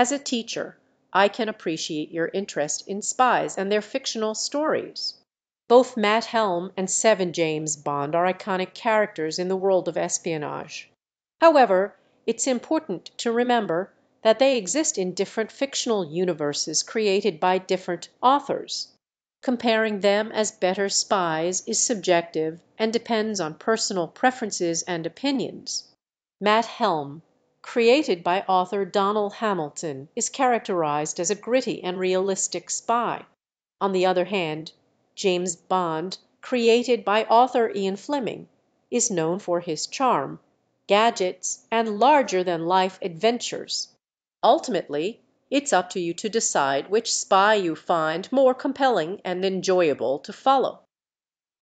as a teacher I can appreciate your interest in spies and their fictional stories. Both Matt Helm and Seven James Bond are iconic characters in the world of espionage. However, it's important to remember that they exist in different fictional universes created by different authors. Comparing them as better spies is subjective and depends on personal preferences and opinions. Matt Helm, created by author Donald Hamilton, is characterized as a gritty and realistic spy. On the other hand, James Bond, created by author Ian Fleming, is known for his charm, gadgets, and larger than life adventures. Ultimately, it's up to you to decide which spy you find more compelling and enjoyable to follow.